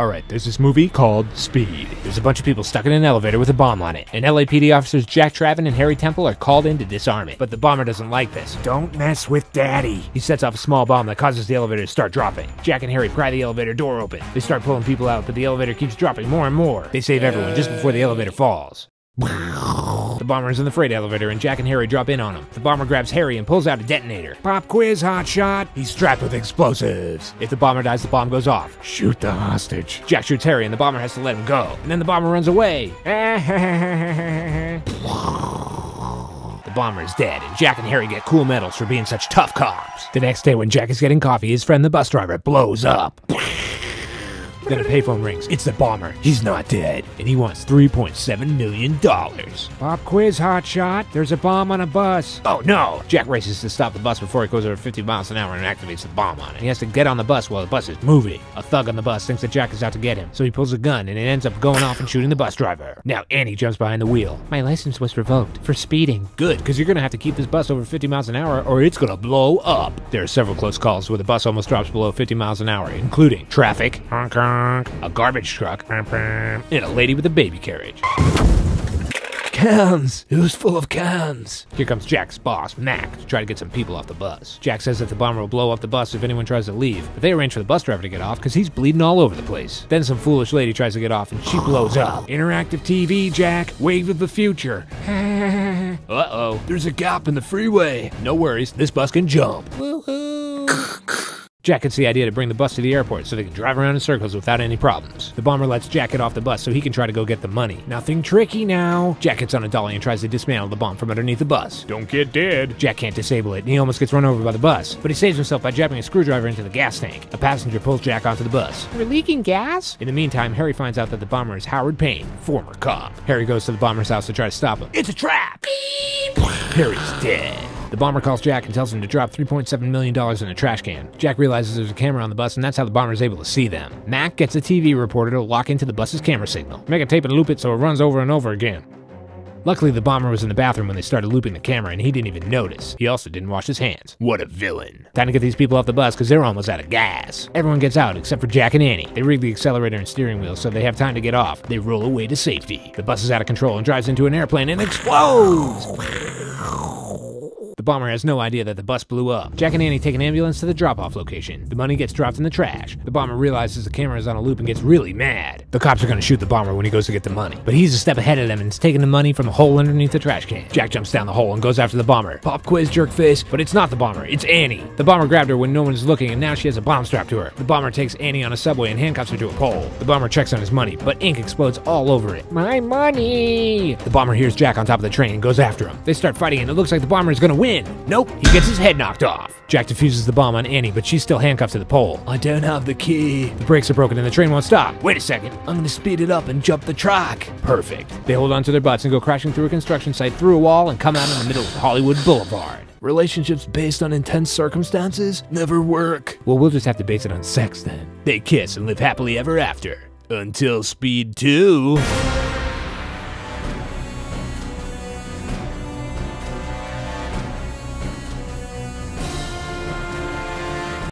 Alright, there's this movie called Speed. There's a bunch of people stuck in an elevator with a bomb on it, and LAPD officers Jack Traven and Harry Temple are called in to disarm it. But the bomber doesn't like this. Don't mess with Daddy. He sets off a small bomb that causes the elevator to start dropping. Jack and Harry pry the elevator door open. They start pulling people out, but the elevator keeps dropping more and more. They save everyone just before the elevator falls. The bomber is in the freight elevator, and Jack and Harry drop in on him. The bomber grabs Harry and pulls out a detonator. Pop quiz, hot shot. He's strapped with explosives. If the bomber dies, the bomb goes off. Shoot the hostage. Jack shoots Harry, and the bomber has to let him go. And then the bomber runs away. The bomber is dead, and Jack and Harry get cool medals for being such tough cops. The next day, when Jack is getting coffee, his friend the bus driver blows up. Then a payphone rings. It's the bomber. He's not dead, and he wants $3.7 million. Pop quiz, hotshot. There's a bomb on a bus. Oh no! Jack races to stop the bus before it goes over 50 miles an hour and activates the bomb on it. He has to get on the bus while the bus is moving. A thug on the bus thinks that Jack is out to get him, so he pulls a gun and it ends up going off and shooting the bus driver. Now Annie jumps behind the wheel. My license was revoked for speeding. Good, because you're gonna have to keep this bus over 50 miles an hour or it's gonna blow up. There are several close calls where the bus almost drops below 50 miles an hour, including traffic, honk honk, a garbage truck, and a lady with a baby carriage. Cans! It was full of cans! Here comes Jack's boss, Mac, to try to get some people off the bus. Jack says that the bomber will blow up the bus if anyone tries to leave, but they arrange for the bus driver to get off because he's bleeding all over the place. Then some foolish lady tries to get off and she blows up. Interactive TV, Jack. Wave of the future. Uh oh, there's a gap in the freeway. No worries, this bus can jump. Jack gets the idea to bring the bus to the airport so they can drive around in circles without any problems. The bomber lets Jack get off the bus so he can try to go get the money. Nothing tricky now. Jack gets on a dolly and tries to dismantle the bomb from underneath the bus. Don't get dead. Jack can't disable it, and he almost gets run over by the bus, but he saves himself by jabbing a screwdriver into the gas tank. A passenger pulls Jack onto the bus. We're leaking gas? In the meantime, Harry finds out that the bomber is Howard Payne, former cop. Harry goes to the bomber's house to try to stop him. It's a trap! Harry's dead. The bomber calls Jack and tells him to drop $3.7 million in a trash can. Jack realizes there's a camera on the bus, and that's how the bomber is able to see them. Mac gets a TV reporter to lock into the bus's camera signal. Make a tape and loop it so it runs over and over again. Luckily, the bomber was in the bathroom when they started looping the camera, and he didn't even notice. He also didn't wash his hands. What a villain. Time to get these people off the bus because they're almost out of gas. Everyone gets out except for Jack and Annie. They rig the accelerator and steering wheel so they have time to get off. They roll away to safety. The bus is out of control and drives into an airplane and explodes! The bomber has no idea that the bus blew up. Jack and Annie take an ambulance to the drop-off location. The money gets dropped in the trash. The bomber realizes the camera is on a loop and gets really mad. The cops are gonna shoot the bomber when he goes to get the money, but he's a step ahead of them and is taking the money from a hole underneath the trash can. Jack jumps down the hole and goes after the bomber. Pop quiz, jerk face, but it's not the bomber, it's Annie. The bomber grabbed her when no one is looking and now she has a bomb strapped to her. The bomber takes Annie on a subway and handcuffs her to a pole. The bomber checks on his money, but ink explodes all over it. My money! The bomber hears Jack on top of the train and goes after him. They start fighting and it looks like the bomber is gonna win. Nope, he gets his head knocked off. Jack defuses the bomb on Annie, but she's still handcuffed to the pole. I don't have the key. The brakes are broken and the train won't stop. Wait a second. I'm gonna speed it up and jump the track. Perfect. They hold on to their butts and go crashing through a construction site, through a wall, and come out in the middle of Hollywood Boulevard. Relationships based on intense circumstances never work. Well, we'll just have to base it on sex then. They kiss and live happily ever after. Until Speed 2.